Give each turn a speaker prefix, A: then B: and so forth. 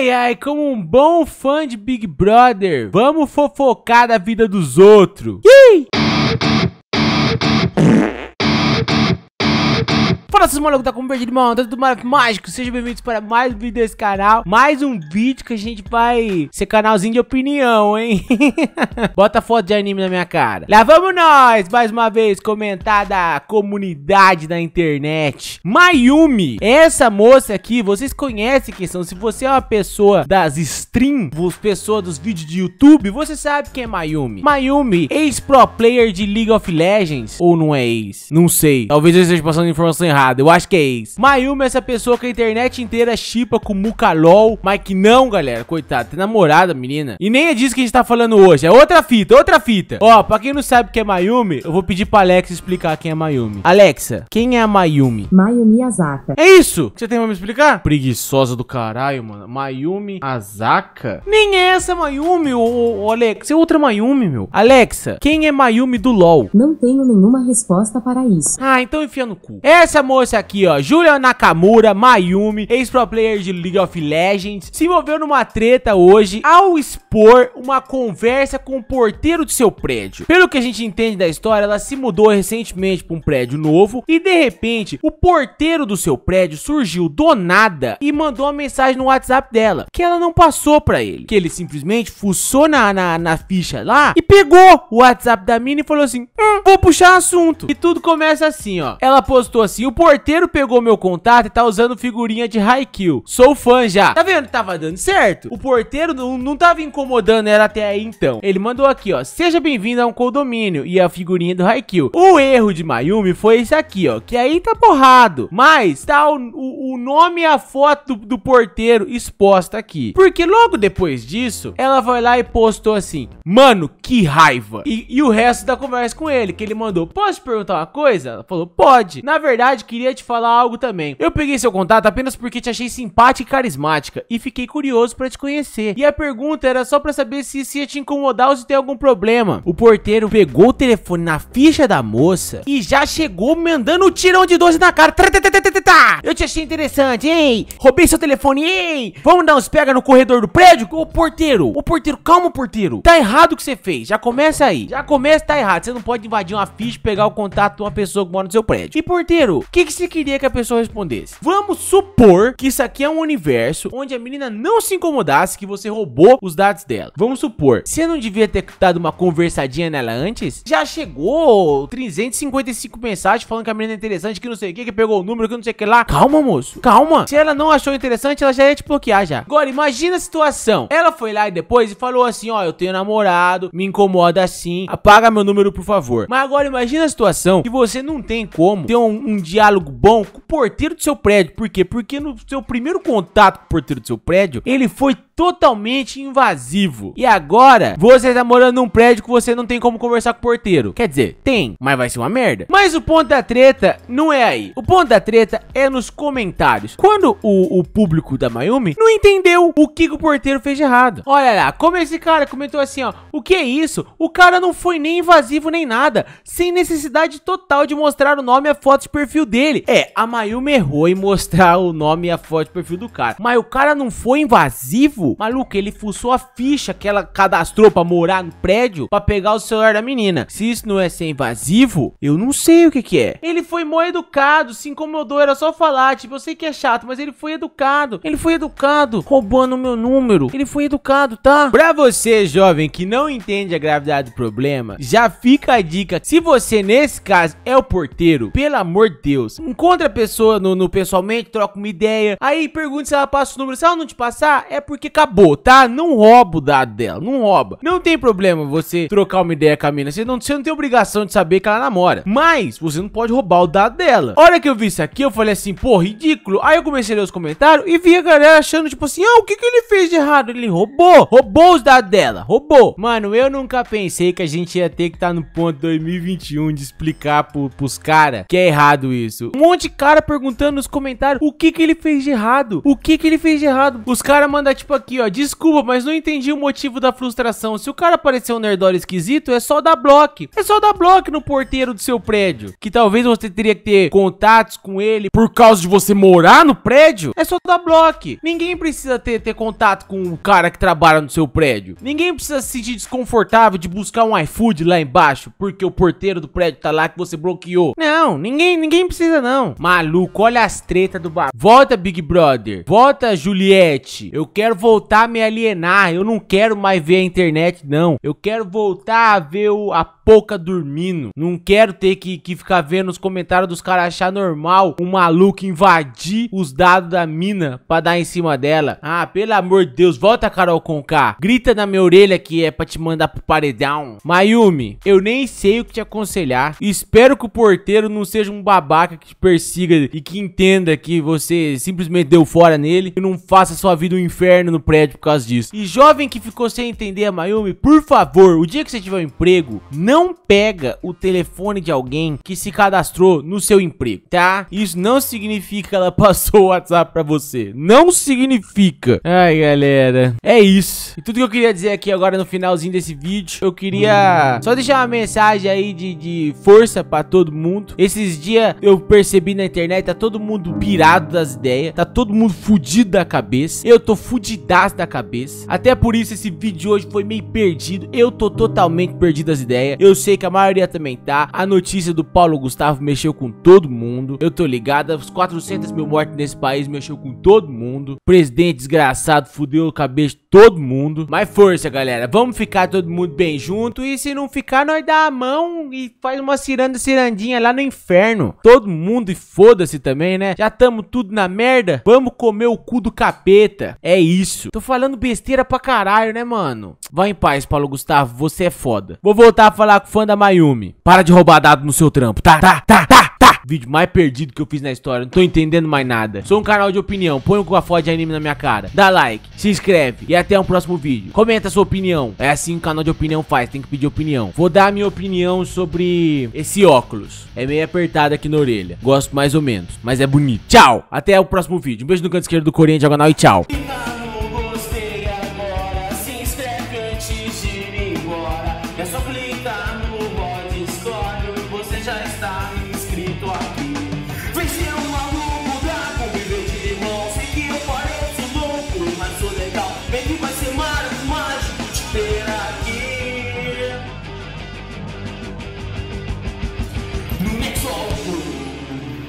A: Ai, ai, como um bom fã de Big Brother, vamos fofocar da vida dos outros. Yay! Fala seus malucos tá com verde de mão, tudo mágico, sejam bem-vindos para mais um vídeo desse canal. Mais um vídeo que a gente vai ser canalzinho de opinião, hein? Bota foto de anime na minha cara. Lá vamos nós, mais uma vez, comentar da comunidade da internet. Mayumi, essa moça aqui, vocês conhecem quem são? Se você é uma pessoa das streams, pessoa dos vídeos de YouTube Você sabe quem é Mayumi. Mayumi, ex-pro player de League of Legends? Ou não é ex? Não sei, talvez eu esteja passando informação errada errado, eu acho que é isso. Mayumi é essa pessoa que a internet inteira chipa com Mukalol, mas que não, galera, coitado, tem namorada, menina. E nem é disso que a gente tá falando hoje, é outra fita, outra fita. Ó, pra quem não sabe o que é Mayumi, eu vou pedir pra Alexa explicar quem é Mayumi. Alexa, quem é a Mayumi?
B: Mayumi Azaka.
A: É isso você tem pra me explicar? Preguiçosa do caralho, mano. Mayumi Azaka? Nem é essa Mayumi, ô, ô, ô Alexa, é outra Mayumi, meu. Alexa, quem é Mayumi do LoL?
B: Não tenho nenhuma resposta para isso.
A: Ah, então enfia no cu. Essa moça aqui, ó, Julia Nakamura, Mayumi, ex-pro player de League of Legends, se envolveu numa treta hoje ao expor uma conversa com o porteiro do seu prédio. Pelo que a gente entende da história, ela se mudou recentemente para um prédio novo e de repente o porteiro do seu prédio surgiu do nada e mandou uma mensagem no WhatsApp dela que ela não passou para ele, que ele simplesmente fuçou na, na, na, ficha lá e pegou o WhatsApp da mina e falou assim, hum, vou puxar assunto. E tudo começa assim, ó. Ela postou assim, o porteiro pegou meu contato e tá usando figurinha de Haikyuu. Sou fã já. Tá vendo? Tava dando certo. O porteiro não, não tava incomodando ela até aí então. Ele mandou aqui, ó. Seja bem-vindo a um condomínio. E a figurinha do Haikyuu. O erro de Mayumi foi esse aqui, ó. Que aí tá borrado. Mas tá o, o, o nome e a foto do, do porteiro exposta aqui. Porque logo depois disso, ela foi lá e postou assim. Mano, que raiva. E, e o resto da conversa com ele. Que ele mandou. Posso perguntar uma coisa? Ela falou, pode. Na verdade, queria te falar algo também. Eu peguei seu contato apenas porque te achei simpática e carismática e fiquei curioso para te conhecer. E a pergunta era só para saber se isso ia te incomodar ou se tem algum problema. O porteiro pegou o telefone na ficha da moça e já chegou mandando um tirão de 12 na cara. Eu te achei interessante, hein? Roubei seu telefone, hein? Vamos dar uns pega no corredor do prédio? Ô porteiro, ô porteiro, calma porteiro. Tá errado o que você fez, já começa aí. Já começa, tá errado. Você não pode invadir uma ficha e pegar o contato de uma pessoa que mora no seu prédio. E porteiro, o que, que você queria que a pessoa respondesse? Vamos supor que isso aqui é um universo onde a menina não se incomodasse que você roubou os dados dela. Vamos supor, você não devia ter dado uma conversadinha nela antes? Já chegou 355 mensagens falando que a menina é interessante, que não sei o que, que pegou o número, que não sei o que lá. Calma, moço. Calma. Se ela não achou interessante, ela já ia te bloquear já. Agora, imagina a situação. Ela foi lá e depois e falou assim, ó, eu tenho namorado, me incomoda assim, apaga meu número, por favor. Mas agora, imagina a situação que você não tem como ter um, um diálogo bom com o porteiro do seu prédio. Por quê? Porque no seu primeiro contato com o porteiro do seu prédio, ele foi totalmente invasivo. E agora, você tá morando num prédio que você não tem como conversar com o porteiro. Quer dizer, tem, mas vai ser uma merda. Mas o ponto da treta não é aí. O ponto da treta é nos comentários. Quando o, o público da Mayumi não entendeu o que, o porteiro fez de errado. Olha lá, como esse cara comentou assim, ó. O que é isso? O cara não foi nem invasivo nem nada. Sem necessidade total de mostrar o nome e a foto de perfil dele. É, a Mayumi errou em mostrar o nome e a foto de perfil do cara. Mas o cara não foi invasivo? Maluco, ele fuçou a ficha que ela cadastrou pra morar no prédio pra pegar o celular da menina. Se isso não é ser invasivo, eu não sei o que que é. Ele foi mó educado, se incomodou, era só falar, tipo, sei que é chato, mas ele foi educado. Ele foi educado, roubando meu número. Ele foi educado, tá? Pra você, jovem, que não entende a gravidade do problema, já fica a dica. Se você, nesse caso, é o porteiro, pelo amor de Deus, encontra a pessoa no, no pessoalmente, troca uma ideia, aí pergunta se ela passa o número. Se ela não te passar, é porque acabou, tá? Não rouba o dado dela, não rouba. Não tem problema você trocar uma ideia com a mina, você não, você não tem obrigação de saber que ela namora. Mas você não pode roubar o dado dela. A hora que eu vi isso aqui, eu falei assim, pô, ridículo. Aí eu comecei a ler os comentários e vi a galera achando, tipo assim, ah, o que que ele fez de errado? Ele roubou, roubou os dados dela, roubou. Mano, eu nunca pensei que a gente ia ter que estar tá no ponto 2021 de explicar pro, pros caras que é errado isso. Um monte de cara perguntando nos comentários o que que ele fez de errado, o que que ele fez de errado. Os caras mandam, tipo, aqui ó. Desculpa, mas não entendi o motivo da frustração. Se o cara parecer um nerdola esquisito, é só dar bloco. É só dar bloco no porteiro do seu prédio. Que talvez você teria que ter contatos com ele por causa de você morar no prédio. É só dar bloco. Ninguém precisa ter, ter contato com o cara que trabalha no seu prédio. Ninguém precisa se sentir desconfortável de buscar um iFood lá embaixo, porque o porteiro do prédio tá lá que você bloqueou. Não, ninguém, ninguém precisa não. Maluco, olha as tretas do bar. Volta, Big Brother. Volta, Juliette. Eu quero voltar a me alienar. Eu não quero mais ver a internet, não. Eu quero voltar a ver o, a pouca dormindo. Não quero ter que, que ficar vendo os comentários dos caras achar normal um maluco invadir os dados da mina pra dar em cima dela. Ah, pelo amor de Deus, volta, Carol Conká. Grita na minha orelha que é pra te mandar pro paredão. Mayumi, eu nem sei o que te aconselhar. Espero que o porteiro não seja um babaca que te persiga e que entenda que você simplesmente deu fora nele e não faça sua vida um inferno no prédio por causa disso. E jovem que ficou sem entender a Mayumi, por favor, o dia que você tiver um emprego, não pega o telefone de alguém que se cadastrou no seu emprego, tá? Isso não significa ela passou o WhatsApp pra você. Não significa. Ai, galera. É isso. E tudo que eu queria dizer aqui agora no finalzinho desse vídeo, eu queria só deixar uma mensagem aí de, de força pra todo mundo. Esses dias eu percebi na internet, tá todo mundo pirado das ideias, tá todo mundo fudido da cabeça. Eu tô fudidaço da cabeça. Até por isso esse vídeo hoje foi meio perdido. Eu tô totalmente perdido das ideias. Eu sei que a maioria também tá. A notícia do Paulo Gustavo mexeu com todo mundo. Eu tô ligado. Os 400 mil mortes nesse país mexeu com todo mundo. Presidente desgraçado fudeu a cabeça de todo mundo. Mas força, galera. Vamos ficar todo mundo bem junto. E se não ficar, nós dá a mão e faz uma ciranda cirandinha lá no inferno. Todo mundo e foda-se também, né? Já tamo tudo na merda. Vamos comer o cu do capeta. É isso. Tô falando besteira pra caralho, né, mano? Vai em paz, Paulo Gustavo. Você é foda. Vou voltar a falar com fã da Mayumi. Para de roubar dado no seu trampo? Tá, tá, tá, tá. Vídeo mais perdido que eu fiz na história. Não tô entendendo mais nada. Sou um canal de opinião. Põe uma foto de anime na minha cara. Dá like, se inscreve e até um próximo vídeo. Comenta a sua opinião. É assim que o canal de opinião faz. Tem que pedir opinião. Vou dar a minha opinião sobre esse óculos. É meio apertado aqui na orelha. Gosto mais ou menos, mas é bonito. Tchau. Até o próximo vídeo. Um beijo no canto esquerdo do Corinthians, diagonal e tchau.